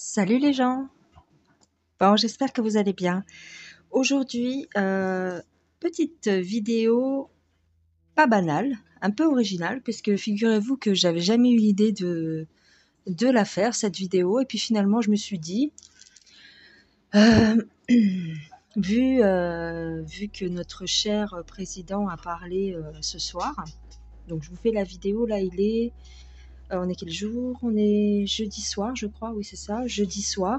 Salut les gens. Bon, j'espère que vous allez bien. Aujourd'hui, euh, petite vidéo pas banale, un peu originale, puisque figurez-vous que j'avais jamais eu l'idée de, la faire, cette vidéo, et puis finalement je me suis dit, euh, vu, euh, vu que notre cher président a parlé ce soir, donc je vous fais la vidéo, là il est on est quel jour? On est jeudi soir, je crois. Oui, c'est ça, jeudi soir.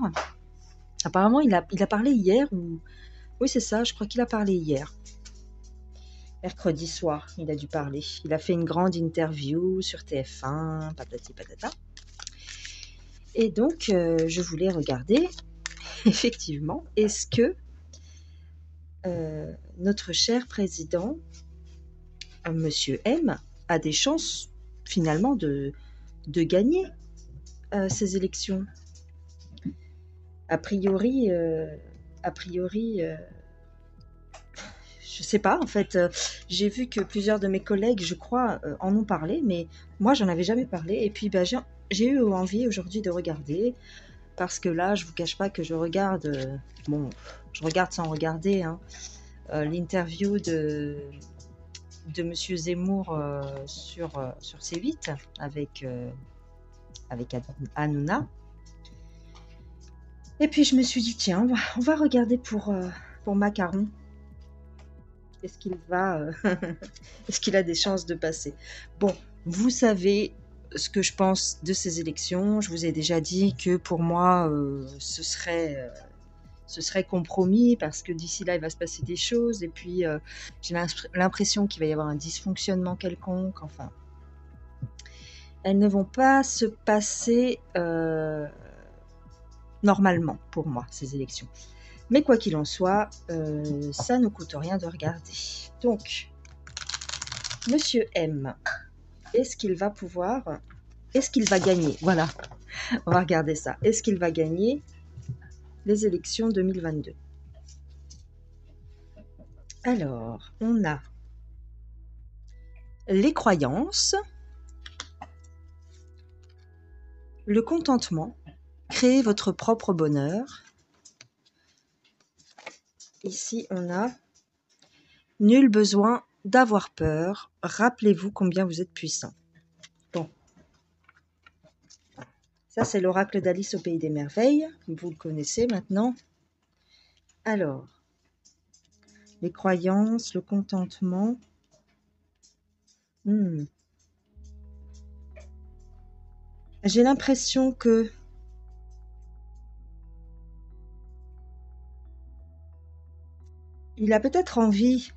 Apparemment, il a, parlé hier. Ou... Oui, c'est ça, je crois qu'il a parlé hier. Mercredi soir, il a dû parler. Il a fait une grande interview sur TF1, patati patata. Et donc, euh, je voulais regarder, effectivement, est-ce que euh, notre cher président, Monsieur M, a des chances finalement de, de gagner euh, ces élections. A priori, euh, a priori, euh, je sais pas. En fait, j'ai vu que plusieurs de mes collègues, je crois, en ont parlé, mais moi, j'en avais jamais parlé. Et puis, bah, j'ai eu envie aujourd'hui de regarder parce que là, je vous cache pas que je regarde, bon, je regarde sans regarder, hein, l'interview de de Monsieur Zemmour euh, sur, euh, sur C8 avec, euh, avec. Et puis je me suis dit, tiens, on va, regarder pour, pour Macaron. Est-ce qu'il va. Est-ce qu'il a des chances de passer? Bon, vous savez ce que je pense de ces élections. Je vous ai déjà dit que pour moi, ce serait ce serait compromis parce que d'ici là, il va se passer des choses. Et puis, euh, j'ai l'impression qu'il va y avoir un dysfonctionnement quelconque. Enfin, elles ne vont pas se passer euh, normalement pour moi, ces élections. Mais quoi qu'il en soit, euh, ça ne coûte rien de regarder. Donc, Monsieur M, est-ce qu'il va pouvoir... Est-ce qu'il va gagner? Voilà, on va regarder ça. Est-ce qu'il va gagner? Les élections 2022. Alors, on a les croyances, le contentement, créer votre propre bonheur. Ici, on a nul besoin d'avoir peur, rappelez-vous combien vous êtes puissant. Ça, c'est l'oracle d'Alice au Pays des Merveilles. Vous le connaissez maintenant. Alors, les croyances, le contentement. Hmm. J'ai l'impression que il a peut-être envie,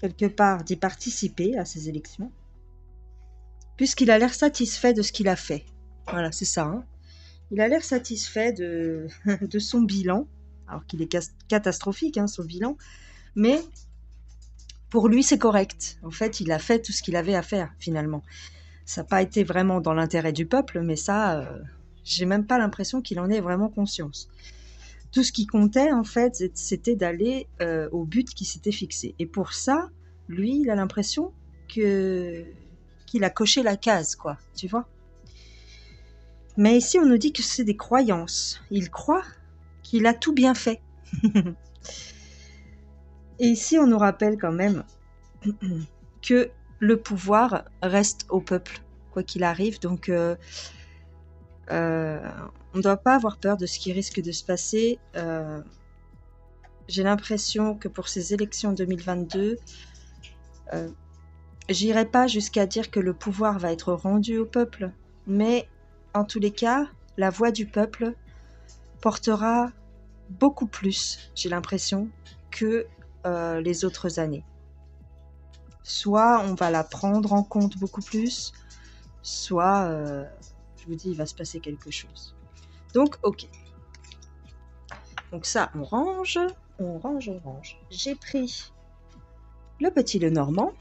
quelque part, d'y participer à ces élections, puisqu'il a l'air satisfait de ce qu'il a fait. Voilà, c'est ça. Hein. Il a l'air satisfait de, de, son bilan, alors qu'il est catastrophique, hein, son bilan, mais pour lui, c'est correct. En fait, il a fait tout ce qu'il avait à faire, finalement. Ça n'a pas été vraiment dans l'intérêt du peuple, mais ça, euh, j'ai même pas l'impression qu'il en ait vraiment conscience. Tout ce qui comptait, en fait, c'était d'aller euh, au but qui s'était fixé. Et pour ça, lui, il a l'impression qu'il a coché la case, quoi. Tu vois mais ici, on nous dit que c'est des croyances. Il croit qu'il a tout bien fait. Et ici, on nous rappelle quand même que le pouvoir reste au peuple, quoi qu'il arrive. Donc, euh, euh, on ne doit pas avoir peur de ce qui risque de se passer. Euh, j'ai l'impression que pour ces élections 2022, j'irai pas jusqu'à dire que le pouvoir va être rendu au peuple, mais en tous les cas, la voix du peuple portera beaucoup plus, j'ai l'impression, que euh, les autres années. Soit on va la prendre en compte beaucoup plus, soit, euh, je vous dis, il va se passer quelque chose. Donc, ok. Donc ça, on range, on range, on range. J'ai pris le petit le normand.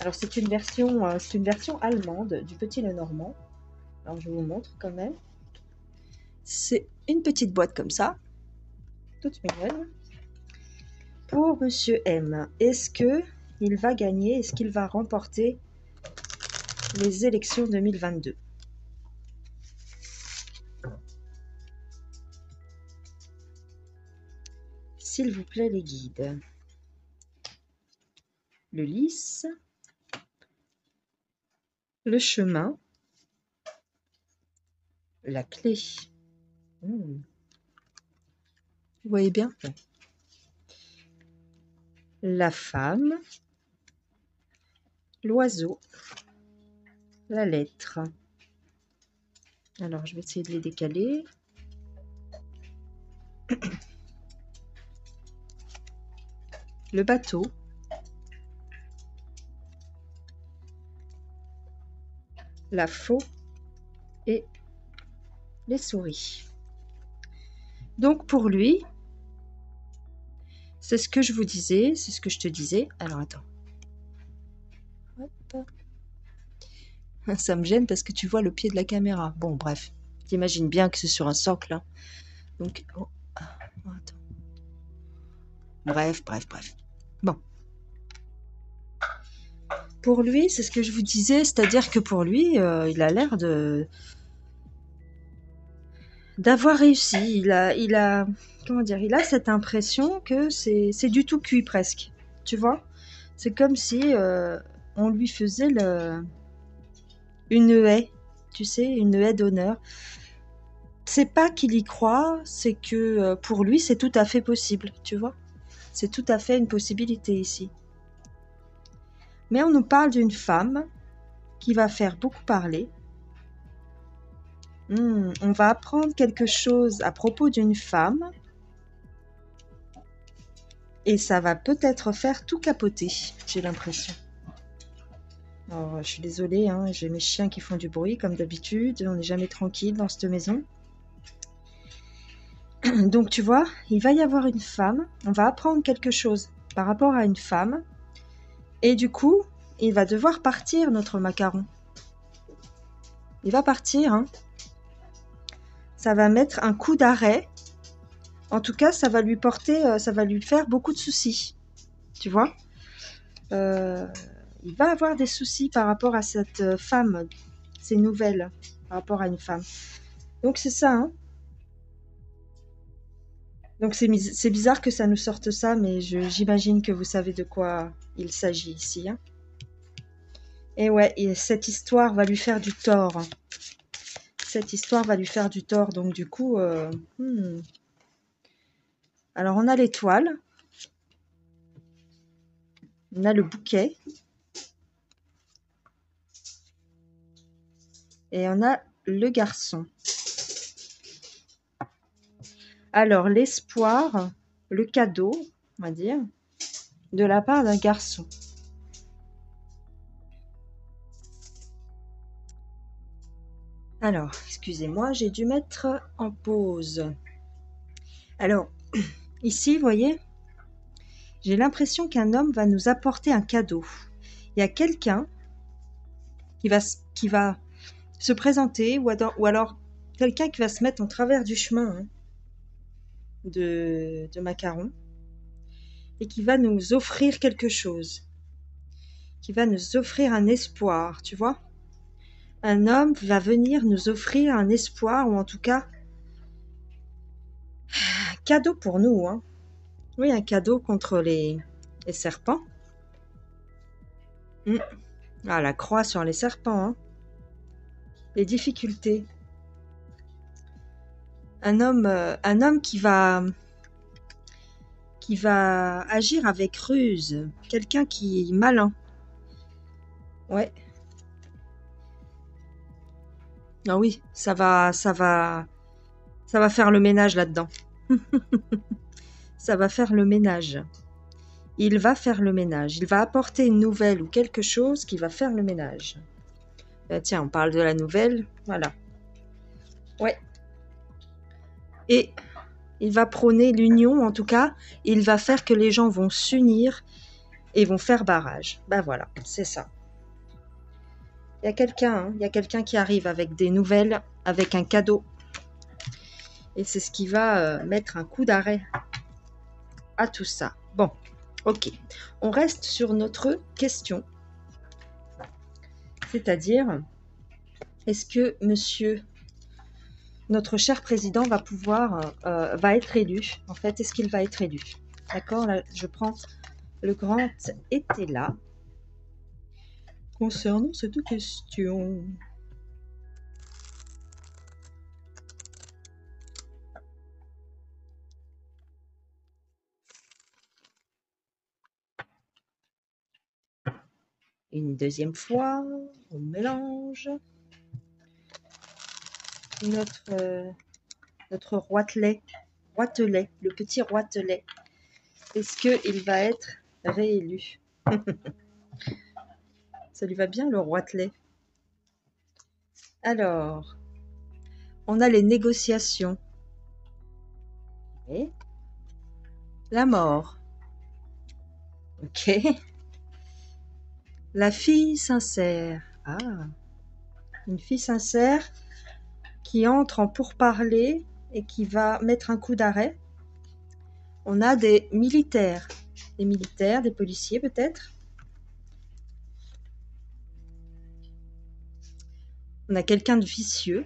Alors c'est une version, euh, c'est une version allemande du petit le normand. Alors je vous montre quand même. C'est une petite boîte comme ça, toute mignonne. Pour Monsieur M, est-ce que il va gagner Est-ce qu'il va remporter les élections 2022 S'il vous plaît, les guides. Le lys, le chemin, la clé. Hmm. Vous voyez bien La femme. L'oiseau. La lettre. Alors, je vais essayer de les décaler. Le bateau. La faux les souris. Donc pour lui, c'est ce que je vous disais, c'est ce que je te disais. Alors attends. Ça me gêne parce que tu vois le pied de la caméra. Bon, bref. T'imagines bien que c'est sur un socle. Hein. Donc, oh, attends. Bref, bref, bref. Bon. Pour lui, c'est ce que je vous disais, c'est-à-dire que pour lui, euh, il a l'air de d'avoir réussi. Il a, comment dire, il a cette impression que c'est, c'est du tout cuit presque. Tu vois? C'est comme si euh, on lui faisait le, une haie, tu sais, une haie d'honneur. C'est pas qu'il y croit, c'est que euh, pour lui, c'est tout à fait possible, tu vois? C'est tout à fait une possibilité ici. Mais on nous parle d'une femme qui va faire beaucoup parler. Hmm, on va apprendre quelque chose à propos d'une femme. Et ça va peut-être faire tout capoter, j'ai l'impression. Alors, je suis désolée, hein, j'ai mes chiens qui font du bruit comme d'habitude. On n'est jamais tranquille dans cette maison. Donc tu vois, il va y avoir une femme. On va apprendre quelque chose par rapport à une femme. Et du coup, il va devoir partir, notre macaron. Il va partir. Hein. Ça va mettre un coup d'arrêt. En tout cas, ça va lui porter, euh, ça va lui faire beaucoup de soucis. Tu vois? Euh, il va avoir des soucis par rapport à cette euh, femme, ces nouvelles par rapport à une femme. Donc c'est ça. Hein Donc c'est bizarre que ça nous sorte ça, mais j'imagine que vous savez de quoi il s'agit ici. Hein et ouais, et cette histoire va lui faire du tort. Cette histoire va lui faire du tort. Donc du coup, euh, hmm. alors on a l'étoile. On a le bouquet. Et on a le garçon. Alors, l'espoir, le cadeau, on va dire, de la part d'un garçon. Alors, excusez-moi, j'ai dû mettre en pause. Alors, ici, vous voyez, j'ai l'impression qu'un homme va nous apporter un cadeau. Il y a quelqu'un qui va, se présenter ou, alors quelqu'un qui va se mettre en travers du chemin hein, de, de Macaron et qui va nous offrir quelque chose, qui va nous offrir un espoir, tu vois. Un homme va venir nous offrir un espoir ou en tout cas un cadeau pour nous. Hein. Oui, un cadeau contre les, serpents. Hmm. Ah, la croix sur les serpents. Hein les difficultés. Un homme, euh, un homme qui va, qui va agir avec ruse, quelqu'un qui est malin. Ouais. Ah oui, ça va, ça va, ça va faire le ménage là-dedans. ça va faire le ménage. Il va faire le ménage. Il va apporter une nouvelle ou quelque chose qui va faire le ménage. Euh, tiens, on parle de la nouvelle. Voilà. Ouais. Et il va prôner l'union, en tout cas. Il va faire que les gens vont s'unir et vont faire barrage. Ben voilà, c'est ça. Il y a quelqu'un, hein, quelqu'un qui arrive avec des nouvelles, avec un cadeau. Et c'est ce qui va euh, mettre un coup d'arrêt à tout ça. Bon, ok. On reste sur notre question. C'est-à-dire, est-ce que monsieur, notre cher président, va pouvoir, euh, va être élu? En fait, est-ce qu'il va être élu? D'accord Là, je prends le grand était là. Concernant cette question. Une deuxième fois, on mélange. Notre, euh, notre roitelet, roitelet, le petit roitelet. Est-ce qu'il va être réélu? Ça lui va bien le roitelet. Alors, on a les négociations. Et la mort. Ok. La fille sincère. Ah, une fille sincère qui entre en pourparler et qui va mettre un coup d'arrêt. On a des militaires, des militaires, des policiers peut-être? On a quelqu'un de vicieux.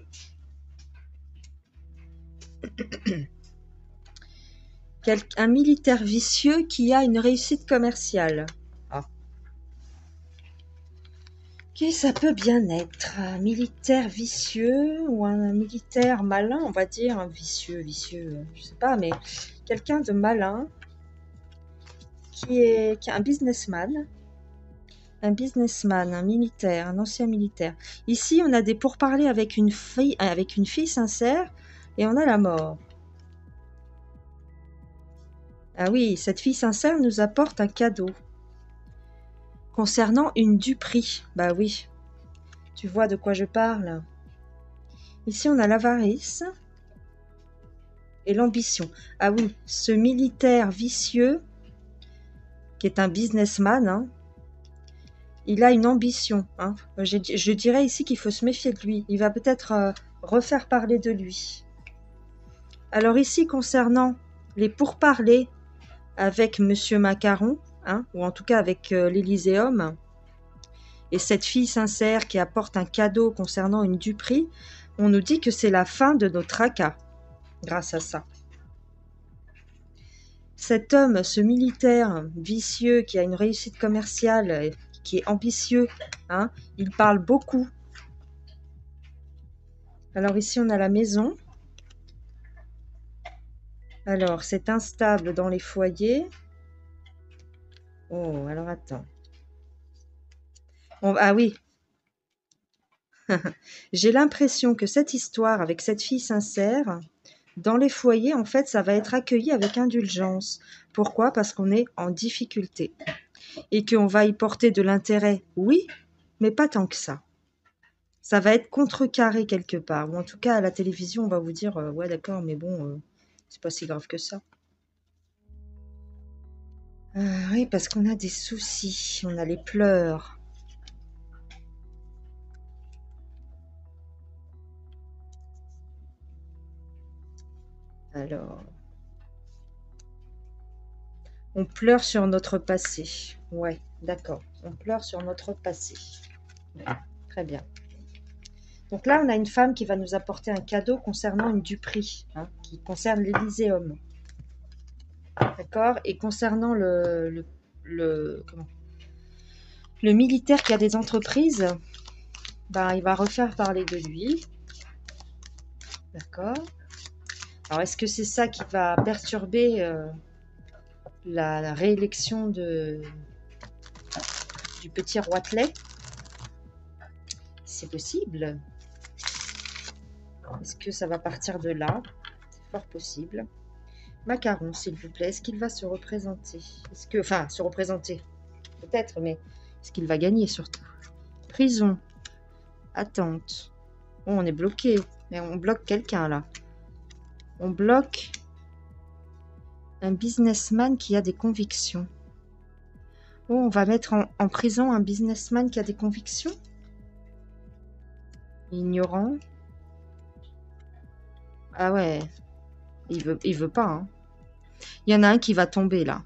un militaire vicieux qui a une réussite commerciale. Qui ça peut bien être? Un militaire vicieux ou un militaire malin, on va dire, un vicieux, vicieux, je sais pas, mais quelqu'un de malin qui est un businessman, un businessman, un militaire, un ancien militaire. Ici, on a des pourparlers avec une fille, avec une fille sincère et on a la mort. Ah oui, cette fille sincère nous apporte un cadeau. Concernant une duperie, bah oui, tu vois de quoi je parle. Ici, on a l'avarice et l'ambition. Ah oui, ce militaire vicieux, qui est un businessman, hein, il a une ambition. Hein. Je, dirais ici qu'il faut se méfier de lui. Il va peut-être euh, refaire parler de lui. Alors ici, concernant les pourparlers avec Monsieur Macaron, Hein, ou en tout cas avec euh, l'Élyséeum, et cette fille sincère qui apporte un cadeau concernant une duperie, on nous dit que c'est la fin de nos tracas grâce à ça. Cet homme, ce militaire vicieux qui a une réussite commerciale, qui est ambitieux, hein, il parle beaucoup. Alors ici on a la maison. Alors c'est instable dans les foyers. Oh, alors attends. ah oui. J'ai l'impression que cette histoire avec cette fille sincère, dans les foyers, en fait, ça va être accueilli avec indulgence. Pourquoi? Parce qu'on est en difficulté. Et qu'on va y porter de l'intérêt, oui, mais pas tant que ça. Ça va être contrecarré quelque part. Ou en tout cas, à la télévision, on va vous dire, euh, ouais d'accord, mais bon, euh, c'est pas si grave que ça. Euh, oui, parce qu'on a des soucis, on a les pleurs. Alors, on pleure sur notre passé. Ouais, d'accord. On pleure sur notre passé. très bien. Donc là, on a une femme qui va nous apporter un cadeau concernant une duperie, hein, qui concerne l'Élyséeum. D'accord? Et concernant le, le, comment? Le militaire qui a des entreprises, ben, il va refaire parler de lui. D'accord? Alors, est-ce que c'est ça qui va perturber euh, la, réélection de, du petit Roitelet C'est possible. Est-ce que ça va partir de là? C'est fort possible. Macaron, s'il vous plaît. Est-ce qu'il va se représenter? Est-ce que, enfin, se représenter, peut-être, mais est-ce qu'il va gagner surtout? Prison, attente. Oh, on est bloqué, mais on bloque quelqu'un là. On bloque un businessman qui a des convictions. Oh, on va mettre en, prison un businessman qui a des convictions? Ignorant. Ah ouais, il veut, veut pas. Hein. Il y en a un qui va tomber là.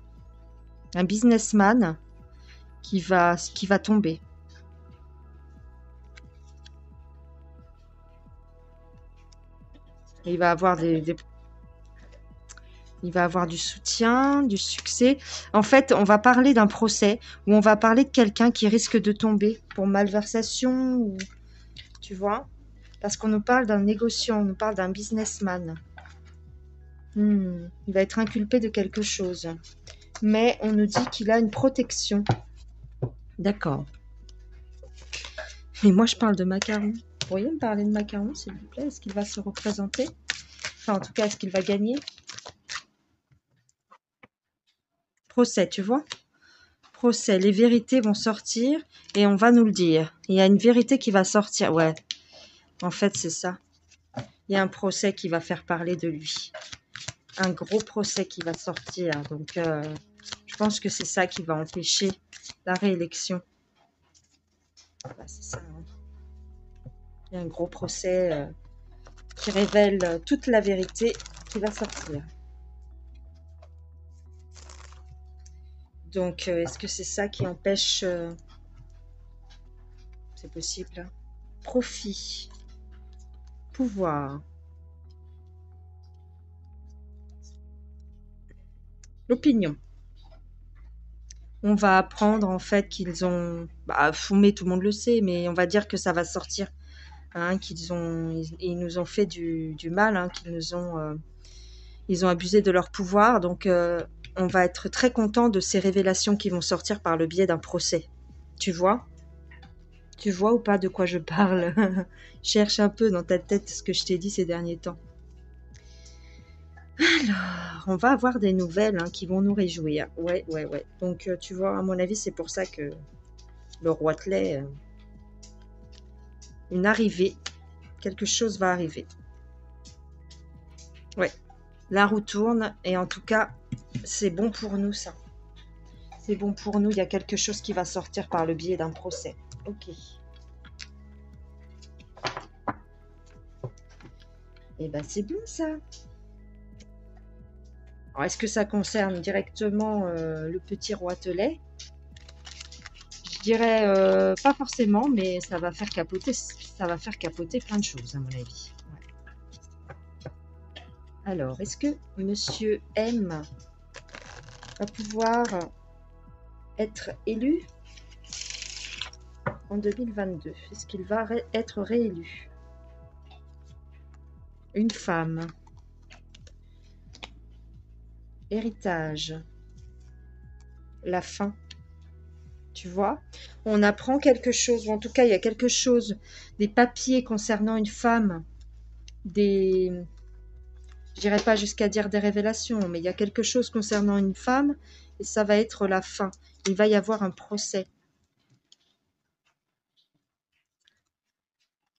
Un businessman qui va, qui va tomber. il va avoir des, Il va avoir du soutien, du succès. En fait, on va parler d'un procès où on va parler de quelqu'un qui risque de tomber pour malversation. Tu vois Parce qu'on nous parle d'un négociant, on nous parle d'un businessman. Hmm, il va être inculpé de quelque chose. Mais on nous dit qu'il a une protection. D'accord. Mais moi, je parle de macaron. Vous pourriez me parler de macaron, s'il vous plaît? Est-ce qu'il va se représenter? Enfin, en tout cas, est-ce qu'il va gagner? Procès, tu vois Procès. Les vérités vont sortir et on va nous le dire. Il y a une vérité qui va sortir. Ouais. En fait, c'est ça. Il y a un procès qui va faire parler de lui. Un gros procès qui va sortir. Donc, euh, je pense que c'est ça qui va empêcher la réélection. c'est ça. Hein. Il y a un gros procès euh, qui révèle toute la vérité qui va sortir. Donc, euh, est-ce que c'est ça qui empêche... Euh, c'est possible. Profit. Pouvoir. L'opinion. On va apprendre en fait qu'ils ont... Bah, fumé, tout le monde le sait, mais on va dire que ça va sortir. Hein, qu'ils ont... Ils, nous ont fait du, mal, hein, qu'ils nous ont... Euh, ils ont abusé de leur pouvoir, donc on va être très content de ces révélations qui vont sortir par le biais d'un procès. Tu vois? Tu vois ou pas de quoi je parle? Cherche un peu dans ta tête ce que je t'ai dit ces derniers temps. Alors, on va avoir des nouvelles hein, qui vont nous réjouir. Ouais, ouais, ouais. Donc, euh, tu vois, à mon avis, c'est pour ça que le roi euh, une arrivée, quelque chose va arriver. Ouais, la roue tourne et en tout cas, c'est bon pour nous, ça. C'est bon pour nous. Il y a quelque chose qui va sortir par le biais d'un procès. Ok. Eh ben c'est bon ça. est-ce que ça concerne directement euh, le petit roitelet Je dirais euh, pas forcément, mais ça va faire capoter, ça va faire capoter plein de choses à mon avis. Alors, est-ce que Monsieur M va pouvoir être élu en 2022 Est-ce qu'il va être réélu? Une femme. Héritage. La fin. Tu vois? On apprend quelque chose, en tout cas, il y a quelque chose, des papiers concernant une femme, des, je dirais pas jusqu'à dire des révélations, mais il y a quelque chose concernant une femme et ça va être la fin. Il va y avoir un procès.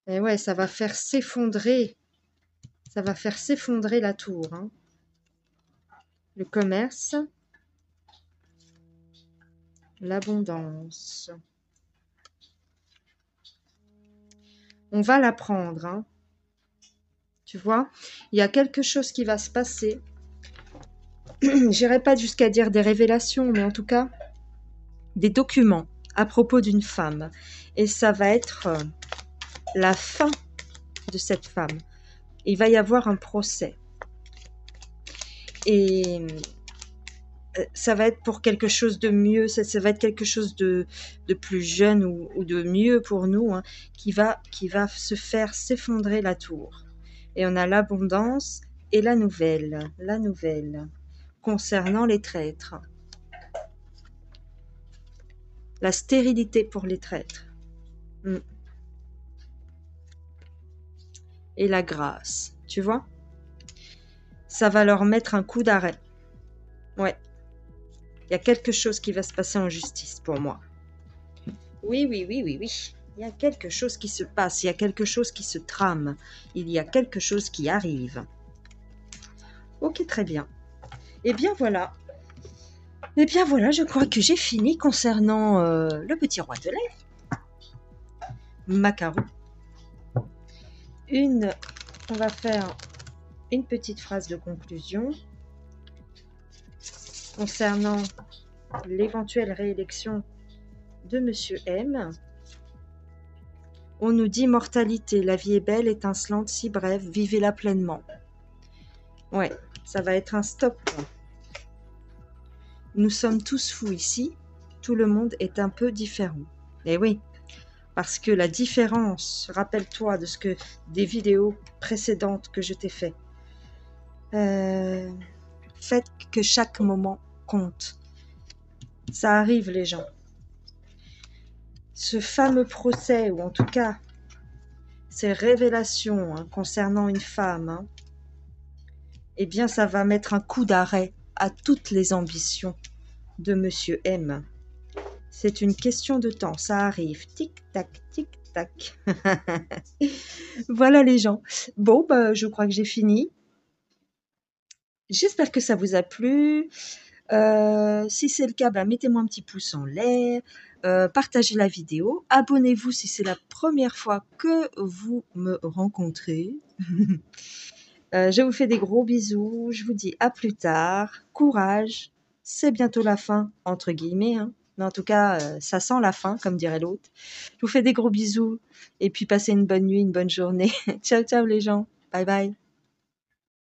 Et ouais, ça va faire s'effondrer. Ça va faire s'effondrer la tour. Hein. Le commerce. L'abondance. On va l'apprendre. Hein. Tu vois Il y a quelque chose qui va se passer. J'irai pas jusqu'à dire des révélations, mais en tout cas, des documents à propos d'une femme. Et ça va être euh, la fin de cette femme. Il va y avoir un procès. Et euh, ça va être pour quelque chose de mieux, ça, va être quelque chose de, plus jeune ou, de mieux pour nous, hein, qui, va, qui va se faire s'effondrer la tour. Et on a l'abondance et la nouvelle, la nouvelle, concernant les traîtres. La stérilité pour les traîtres. Hmm. Et la grâce, tu vois? Ça va leur mettre un coup d'arrêt. Ouais. Il y a quelque chose qui va se passer en justice pour moi. Oui, oui, oui, oui, oui. Il y a quelque chose qui se passe, il y a quelque chose qui se trame, il y a quelque chose qui arrive. Ok, très bien. Eh bien voilà. Eh bien voilà, je crois que j'ai fini concernant euh, le petit roi de lait. Macaron. Une, on va faire une petite phrase de conclusion concernant l'éventuelle réélection de Monsieur M. On nous dit mortalité, la vie est belle, étincelante, si brève, vivez-la pleinement. Ouais, Ça va être un stop. Nous sommes tous fous ici. Tout le monde est un peu différent. Et eh oui, parce que la différence, rappelle-toi de ce que des vidéos précédentes que je t'ai fait. Euh, faites que chaque moment compte. Ça arrive les gens. Ce fameux procès, ou en tout cas ces révélations hein, concernant une femme, hein, eh bien ça va mettre un coup d'arrêt à toutes les ambitions de Monsieur M. C'est une question de temps, ça arrive. Tic-tac, tic-tac. voilà les gens. Bon, bah, je crois que j'ai fini. J'espère que ça vous a plu. Euh, si c'est le cas, bah, mettez-moi un petit pouce en l'air, euh, partagez la vidéo, abonnez-vous si c'est la première fois que vous me rencontrez. Euh, je vous fais des gros bisous, je vous dis à plus tard, courage, c'est bientôt la fin, entre guillemets, hein. mais en tout cas, ça sent la fin, comme dirait l'autre. Je vous fais des gros bisous, et puis passez une bonne nuit, une bonne journée. ciao, ciao les gens, bye bye.